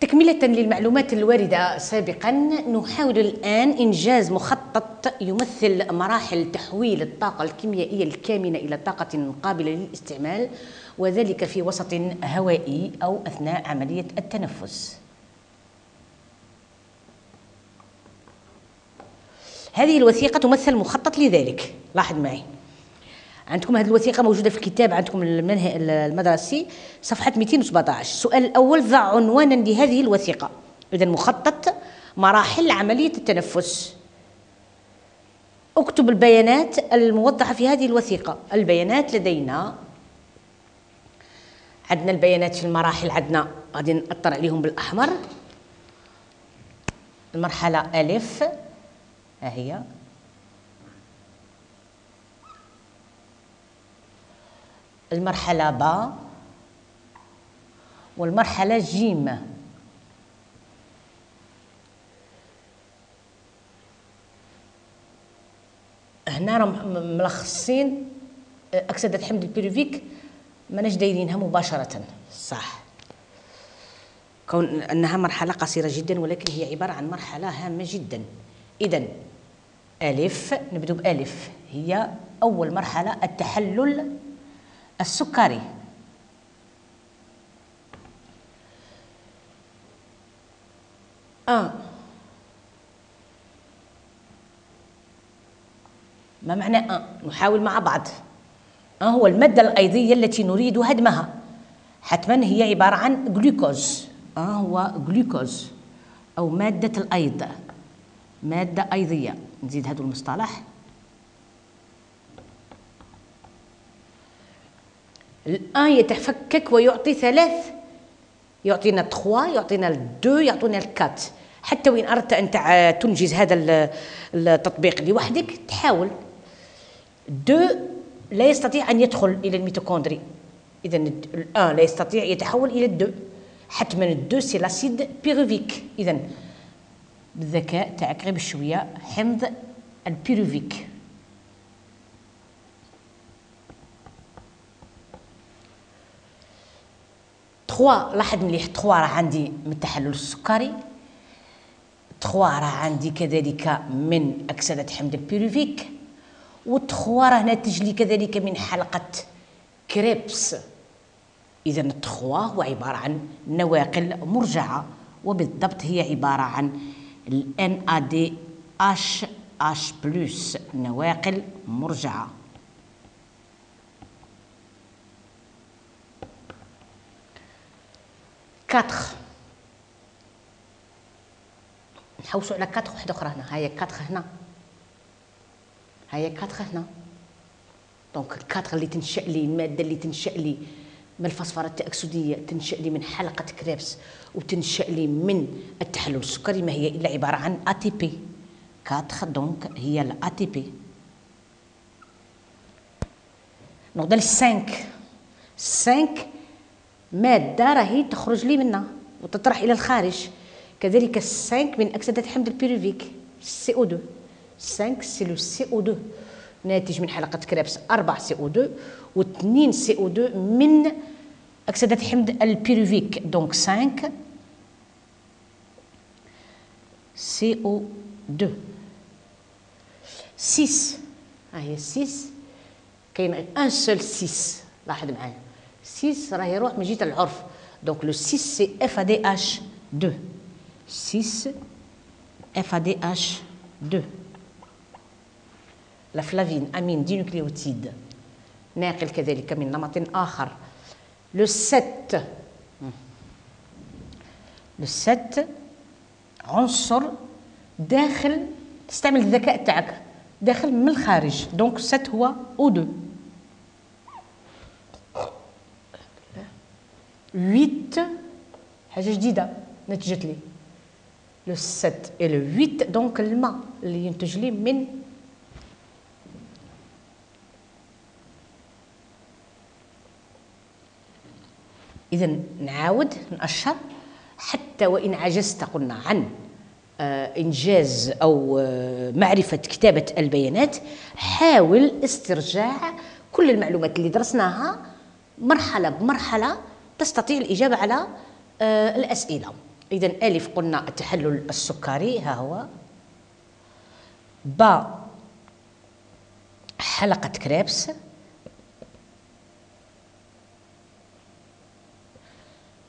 تكملة للمعلومات الواردة سابقا نحاول الآن إنجاز مخطط يمثل مراحل تحويل الطاقة الكيميائية الكامنة إلى طاقة قابلة للاستعمال وذلك في وسط هوائي أو أثناء عملية التنفس. هذه الوثيقة تمثل مخطط لذلك. لاحظ معي. عندكم هذه الوثيقة موجودة في الكتاب عندكم المدرسي صفحة 217 السؤال الأول ضع عنوانا لهذه الوثيقة. إذا مخطط مراحل عملية التنفس. اكتب البيانات الموضحة في هذه الوثيقة. البيانات لدينا. عندنا البيانات في المراحل عندنا غادي نأطر عليهم بالأحمر. المرحلة ألف. ها هي. المرحلة با والمرحلة جيم هنا ملخصين. أكسدة حمض البيروفيك ماناش دايرينها مباشرة. صح. كون أنها مرحلة قصيرة جدا ولكن هي عبارة عن مرحلة هامة جدا. إذا ألف نبدو بألف. هي أول مرحلة التحلل السكري. آه. ما معنى آه؟ نحاول مع بعض. آه هو المادة الأيضية التي نريد هدمها. حتما هي عبارة عن جلوكوز. آه هو جلوكوز أو مادة الأيض. مادة أيضية. نزيد هذا المصطلح. الآن يتفكك ويعطي ثلاث. يعطينا 3 يعطينا 2 يعطينا 4 حتى وين أردت أن تنجز هذا التطبيق لوحدك تحاول. 2 لا يستطيع أن يدخل إلى الميتوكوندري. اذا الآن لا يستطيع يتحول إلى 2 حتما 2 c'est l'acide pyruvique. اذا بالذكاء تاعك غير بشويه حمض البيروفيك. 3 لاحظ مليح. 3 راه عندي من التحلل السكري. 3 راه عندي كذلك من أكسدة حمض البيروفيك و 3 راه ناتج لي كذلك من حلقة كريبس. إذا 3 هو عبارة عن نواقل مرجعة وبالضبط هي عبارة عن ال NADH H plus نواقل مرجعة. 4 نحوسوا على 4 وحدة أخرى هنا. هاهي 4 هنا. هاهي 4 هنا. donc 4 اللي تنشأ لي المادة اللي تنشأ لي من الفوسفورات التأكسدية تنشأ لي من حلقة كريبس وتنشأ لي من التحلل السكري ما هي إلا عبارة عن ا تي بي 4 دونك هي الا تي بي نوض ل 5 5 ماده راهي تخرج لي منها وتطرح إلى الخارج. كذلك ال cinq من اكسده حمض البيروفيك سي أو 2 5 سي لو سي أو 2 ناتج من حلقة كريبس 4 سي أو 2 و2 سي أو 2 من اكسده حمض البيروفيك donc 5 CO2 6 ها هي 6 كاين une seule 6 لاحظ معايا. 6 راه يروح من جهه العرف donc le 6 c'est FADH 2 6 FADH2 la flavine adénine dinucléotide ناقل كذلك من نمط اخر le 7 le 7 عنصر داخل تستعمل الذكاء تاعك. داخل من الخارج. donc 7 هو O2 8 حاجة جديدة نتجت لي. لو 7 اي لو 8 دونك الماء اللي ينتج لي من اذا نعاود نأشر. حتى وإن عجزت قلنا عن آه، إنجاز أو آه، معرفة كتابة البيانات حاول استرجاع كل المعلومات اللي درسناها مرحلة بمرحلة تستطيع الإجابة على آه، الأسئلة. إذا ألف قلنا التحلل السكري ها هو. با حلقة كريبس.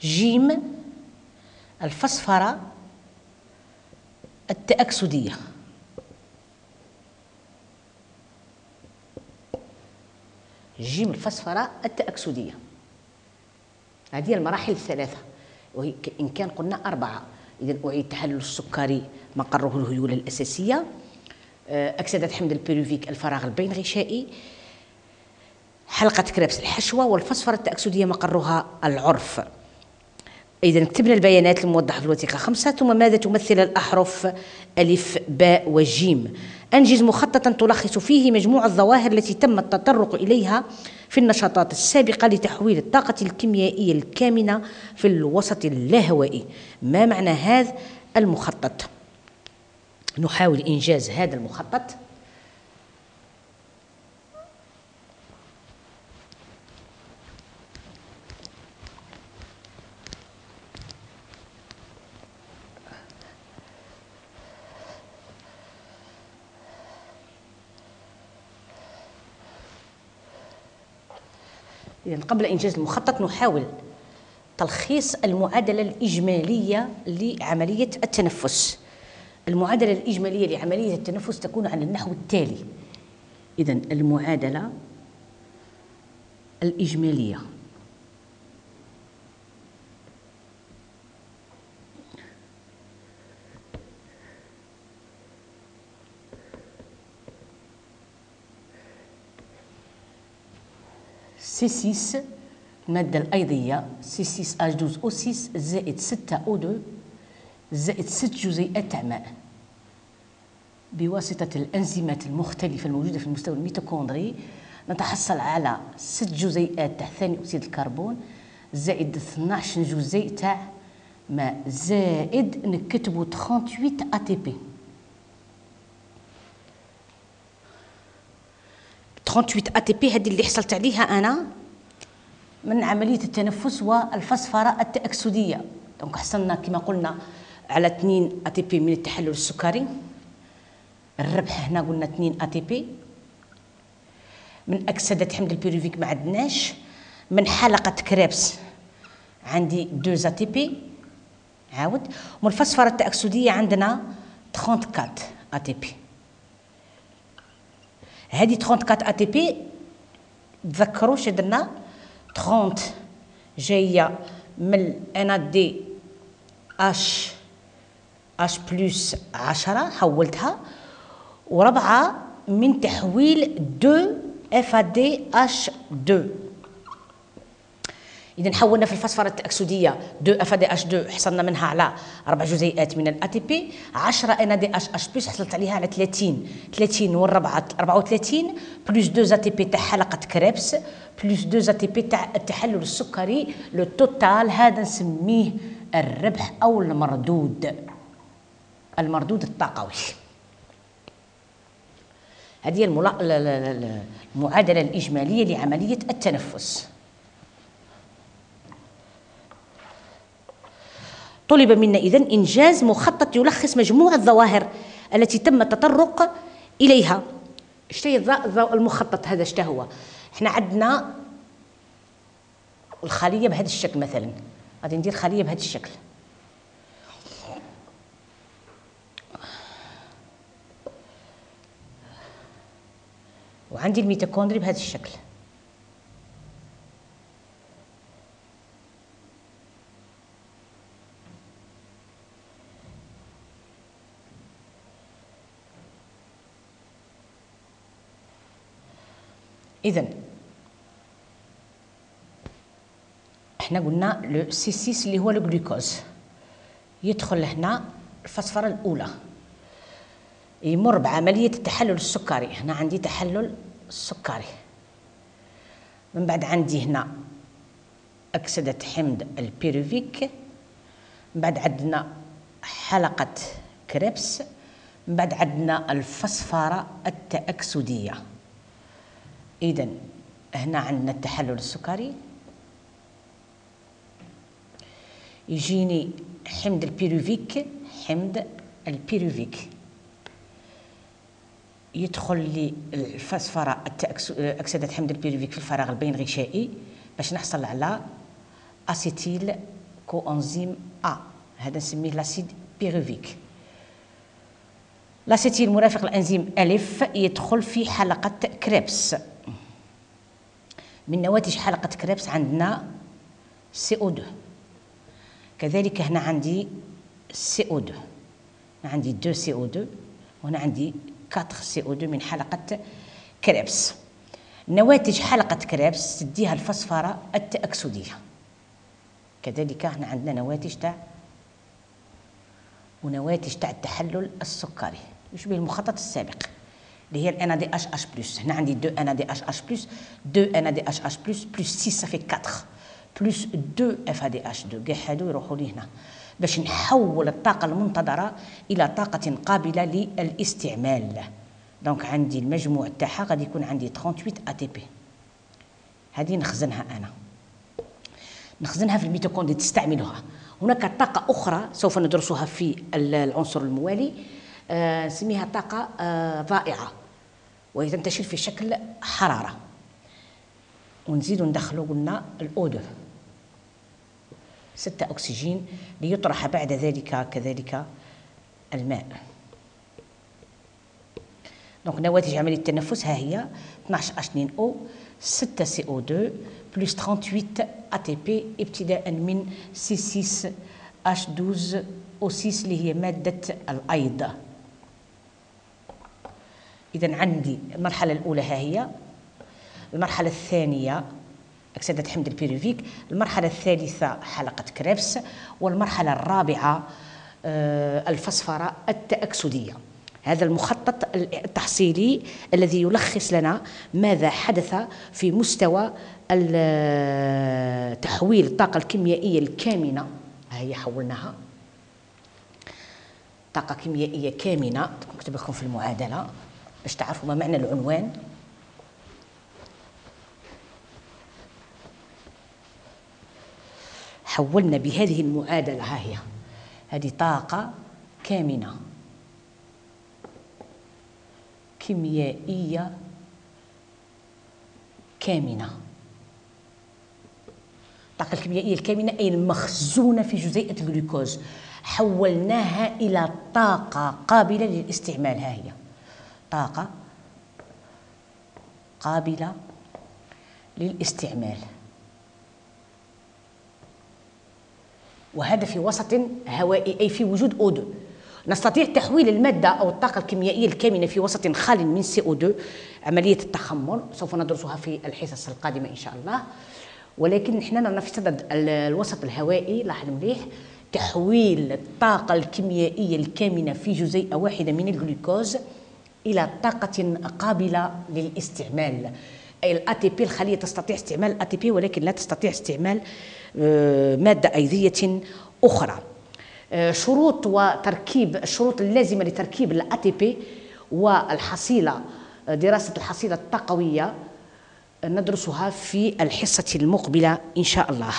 جيم الفسفرة التأكسدية. جيم الفسفرة التأكسدية. هذه المراحل الثلاثة. إن كان قلنا أربعة. إذا أعيد التحلل السكري مقره الهيولى الأساسية. آه، أكسدة حمض البيروفيك الفراغ البين غشائي حلقة كريبس الحشوة والفسفرة التأكسدية مقرها العرف. إذا كتبنا البيانات الموضحة في الوثيقة خمسة. ثم ماذا تمثل الأحرف ألف باء وجيم؟ أنجز مخططا تلخص فيه مجموع الظواهر التي تم التطرق إليها في النشاطات السابقة لتحويل الطاقة الكيميائية الكامنة في الوسط اللاهوائي ما معنى هذا المخطط؟ نحاول إنجاز هذا المخطط. إذا قبل إنجاز المخطط نحاول تلخيص المعادلة الإجمالية لعملية التنفس. المعادلة الإجمالية لعملية التنفس تكون على النحو التالي. إذا المعادلة الإجمالية. سي 6 المادة الأيضية. سي 6 اش 12 أو 6 زائد 6 أو 2 زائد 6 جزيئات تاع ماء بواسطة الأنزيمات المختلفة الموجودة في المستوى الميتوكوندري نتحصل على 6 جزيئات تاع ثاني أكسيد الكربون زائد 12 جزيء تاع ماء. زائد نكتبو 38 ATP 38 ATP هذه اللي حصلت عليها أنا من عملية التنفس والفسفره التأكسدية. donc حصلنا كما قلنا على 2 ATP من التحلل السكري. الربح هنا قلنا 2 ATP. من أكسدة حمض البيروفيك ما عندناش. من حلقة كريبس عندي 2 ATP. عاود. ومن الفسفره التأكسدية عندنا 34 ATP. هذه 34 ATP تذكروا اش درنا؟ 30 جاية من NADH H plus 10 حولتها وربعة من تحويل 2 FADH2 اذا حولنا في الفسفرة التأكسدية 2 FADH2 حصلنا منها على أربع جزيئات من ال ATP 10 NADH H plus حصلت عليها على 30 30 والربعة 34 plus 2 ATP تاع حلقة كريبس plus 2 ATP تاع التحلل السكري le total هذا نسميه الربح أو المردود. المردود الطاقوي. هذه المعادلة الإجمالية لعملية التنفس. طلب منا إذن إنجاز مخطط يلخص مجموع الظواهر التي تم التطرق إليها. إيش المخطط هذا؟ إيش هو؟ إحنا عندنا الخلية بهذا الشكل مثلا. غادي ندير خلية بهذا الشكل. وعندي الميتوكوندري بهذا الشكل. اذا إحنا قلنا le C6 اللي هو الجلوكوز يدخل هنا الفسفرة الأولى. يمر بعملية التحلل السكري. هنا عندي تحلل سكري. من بعد عندي هنا أكسدة حمض البيروفيك. من بعد عندنا حلقة كريبس. من بعد عندنا الفسفرة التأكسدية. إذا هنا عندنا التحلل السكري. يجيني حمض البيروفيك حمض البيروفيك. يدخل لي الفسفرة أكسدة حمض البيروفيك في الفراغ البين غشائي باش نحصل على acétyl coenzyme A هذا نسميه l'acide pyruvique l'acétyl مرافق الأنزيم ألف يدخل في حلقة كريبس. من نواتج حلقة كريبس عندنا CO2 كذلك هنا عندي CO2 عندي 2 CO2 وهنا عندي 4 CO2 من حلقة كريبس. نواتج حلقة كريبس تديها الفسفرة التأكسدية كذلك هنا عندنا نواتج تاع ونواتج تاع التحلل السكري. يشبه المخطط السابق؟ اللي هي H plus هنا عندي 2 NADH H plus 2 NADH H plus plus 6 صافي 4 plus 2 FADH2 كاع هادو يروحوا لي هنا باش نحول الطاقة المنتظرة إلى طاقة قابلة للاستعمال donc عندي المجموع تاعها غادي يكون عندي 38 ATP هذه نخزنها أنا نخزنها في الميتوكوندري تستعملها هناك طاقة أخرى سوف ندرسها في العنصر الموالي آه، نسميها طاقة آه، ضائعة وهي تنتشر في شكل حرارة. ونزيد ندخلو قلنا الأودر ستة أكسجين ليطرح بعد ذلك كذلك الماء. donc نواتج عملية التنفس ها هي 12 H2O 6 CO2 plus 38 ATP ابتداء من C6 H12 O6 اللي هي مادة الأيض. إذا عندي المرحلة الأولى ها هي المرحلة الثانية أكسدة حمض البيروفيك المرحلة الثالثة حلقة كريبس والمرحلة الرابعة آه، الفسفرة التأكسدية. هذا المخطط التحصيلي الذي يلخص لنا ماذا حدث في مستوى تحويل الطاقة الكيميائية الكامنة. هي حولناها. طاقة كيميائية كامنة نكتب لكم في المعادلة. باش تعرفوا ما معنى العنوان؟ حولنا بهذه المعادلة ها هي. هذه طاقة كامنة. كيميائية كامنة. الطاقة الكيميائية الكامنة أي المخزونة في جزيئة الجلوكوز. حولناها إلى طاقة قابلة للاستعمال ها هي. طاقة قابلة للاستعمال. وهذا في وسط هوائي أي في وجود أو 2 نستطيع تحويل المادة أو الطاقة الكيميائية الكامنة في وسط خال من سي أو 2 عملية التخمر. سوف ندرسها في الحصص القادمة إن شاء الله. ولكن نحن في صدد الوسط الهوائي لاحظ مليح. تحويل الطاقة الكيميائية الكامنة في جزيئة واحدة من الجلوكوز. إلى طاقة قابلة للاستعمال. أي ال ATP الخلية تستطيع استعمال ال ATP ولكن لا تستطيع استعمال آه، مادة أيضية أخرى. آه، شروط وتركيب الشروط اللازمة لتركيب ال ATP والحصيلة آه، دراسة الحصيلة الطاقوية ندرسها في الحصة المقبلة إن شاء الله.